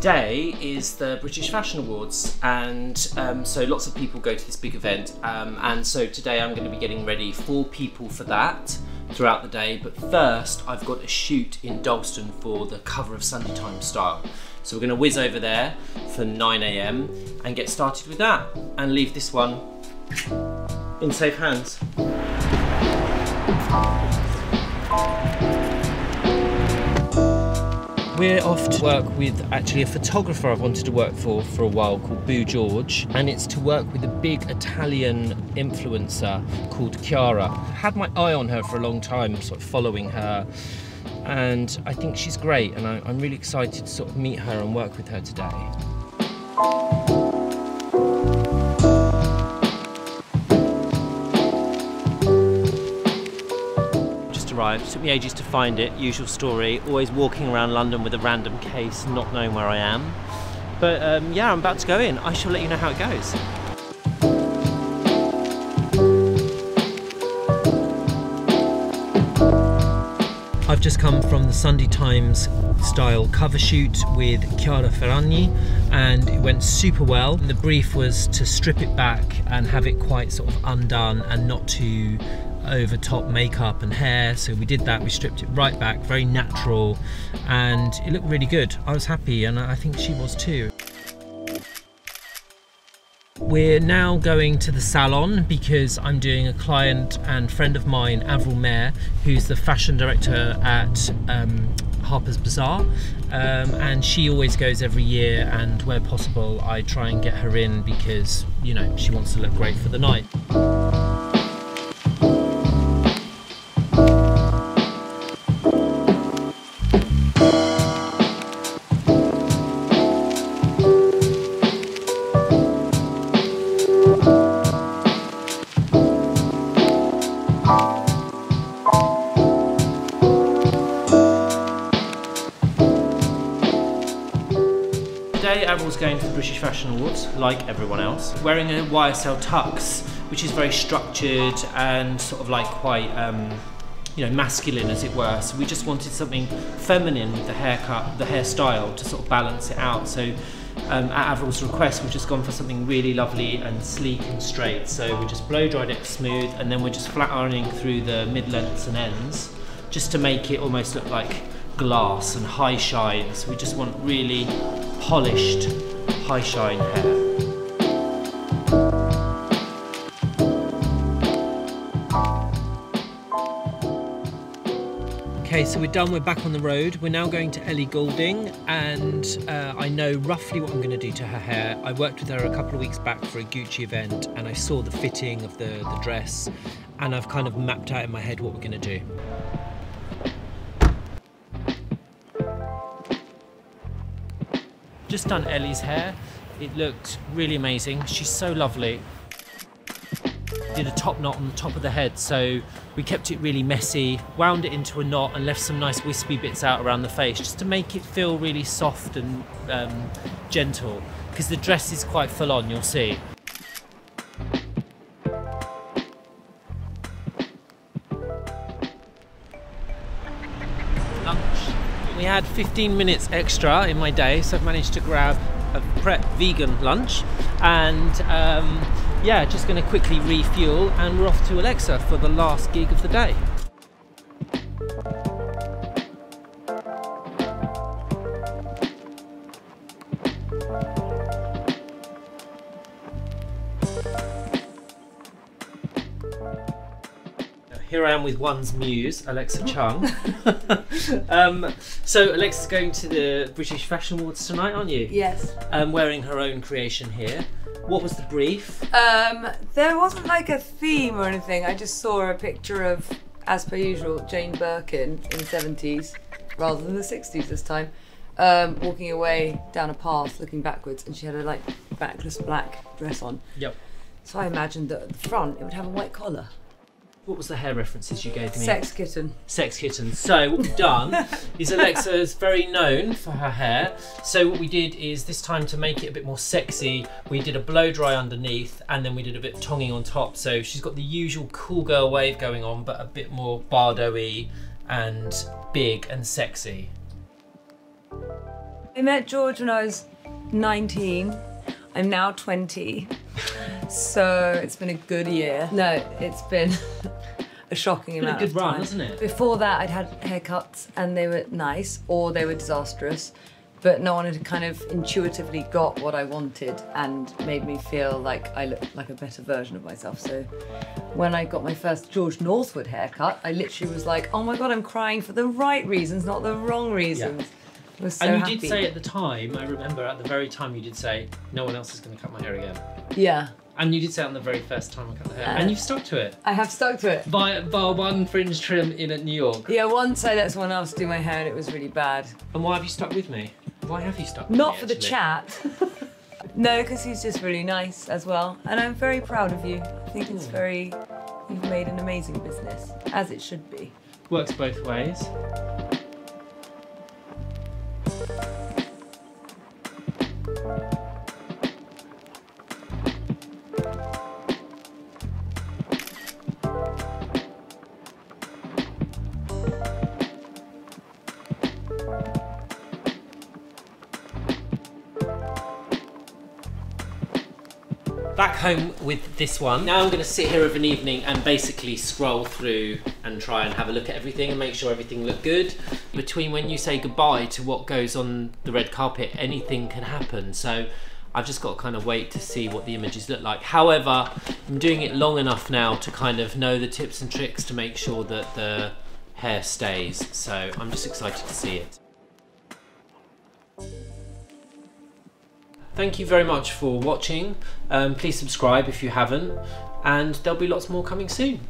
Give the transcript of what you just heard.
today is the British Fashion Awards, and um, so lots of people go to this big event. Um, and so today I'm going to be getting ready for people for that throughout the day. But first, I've got a shoot in Dalston for the cover of Sunday Times Style. So we're going to whiz over there for 9 a.m. and get started with that, and leave this one in safe hands. We're off to work with actually a photographer I've wanted to work for for a while called Boo George, and it's to work with a big Italian influencer called Chiara. Had my eye on her for a long time, sort of following her, and I think she's great, and I, I'm really excited to sort of meet her and work with her today. Arrived. Took me ages to find it. Usual story. Always walking around London with a random case, not knowing where I am. But um, yeah, I'm about to go in. I shall let you know how it goes. I've just come from the Sunday Times style cover shoot with Chiara Ferragni and it went super well. The brief was to strip it back and have it quite sort of undone and not too over top makeup and hair so we did that we stripped it right back very natural and it looked really good I was happy and I think she was too we're now going to the salon because I'm doing a client and friend of mine, Avril Mair, who's the fashion director at um, Harper's Bazaar. Um, and she always goes every year, and where possible, I try and get her in because, you know, she wants to look great for the night. Going to the British Fashion Awards, like everyone else, wearing a YSL tux, which is very structured and sort of like quite, um, you know, masculine as it were. So we just wanted something feminine with the haircut, the hairstyle to sort of balance it out. So um, at Avril's request, we've just gone for something really lovely and sleek and straight. So we just blow dried it smooth, and then we're just flat ironing through the mid lengths and ends, just to make it almost look like glass and high shine. So we just want really polished, high shine hair. Okay, so we're done. We're back on the road. We're now going to Ellie Goulding, and uh, I know roughly what I'm going to do to her hair. I worked with her a couple of weeks back for a Gucci event, and I saw the fitting of the, the dress, and I've kind of mapped out in my head what we're going to do. Just done Ellie's hair. It looked really amazing. She's so lovely. Did a top knot on the top of the head, so we kept it really messy, wound it into a knot, and left some nice wispy bits out around the face just to make it feel really soft and um, gentle. Because the dress is quite full on, you'll see. We had 15 minutes extra in my day, so I've managed to grab a Pret vegan lunch. And um, yeah, just to quickly refuel, and we're off to Alexa for the last gig of the day. Here I am with one's muse, Alexa Chung. um, so Alexa's going to the British Fashion Awards tonight, aren't you? Yes. Um, wearing her own creation here. What was the brief? Um, there wasn't like a theme or anything. I just saw a picture of, as per usual, Jane Birkin in the 70s rather than the 60s this time, um, walking away down a path looking backwards, and she had a like backless black dress on. Yep. So I imagined that at the front it would have a white collar. What was the hair references you gave me? Sex kitten. Sex kitten. So what we've done is Alexa's very known for her hair. So what we did is this time to make it a bit more sexy, we did a blow dry underneath and then we did a bit of tonging on top. So she's got the usual cool girl wave going on, but a bit more Bardot-y and big and sexy. I met George when I was 19. I'm now 20. So it's been a good year. No, it's been a shocking been a good of run, time. hasn't it? Before that, I'd had haircuts and they were nice or they were disastrous, but no one had kind of intuitively got what I wanted and made me feel like I looked like a better version of myself. So when I got my first George Northwood haircut, I literally was like, oh my god, I'm crying for the right reasons, not the wrong reasons. Was so and you happy. did say at the time, I remember at the very time you did say, no one else is going to cut my hair again. yeah, And you did say on the very first time I cut the hair. Uh, and you've stuck to it. I have stuck to it. By, by one fringe trim in at New York. Yeah, once I let someone else do my hair and it was really bad. And why have you stuck with me? Why have you stuck with Not me, for the chat. no, because he's just really nice as well. And I'm very proud of you. I think it's Hmm. very, you've made an amazing business, as it should be. Works both ways. Back home with this one. Now I'm going to sit here of an evening and basically scroll through and try and have a look at everything and make sure everything looked good. Between when you say goodbye to what goes on the red carpet, anything can happen. So I've just got to kind of wait to see what the images look like. However, I'm doing it long enough now to kind of know the tips and tricks to make sure that the hair stays. So I'm just excited to see it. Thank you very much for watching. Um, please subscribe if you haven't, and there'll be lots more coming soon.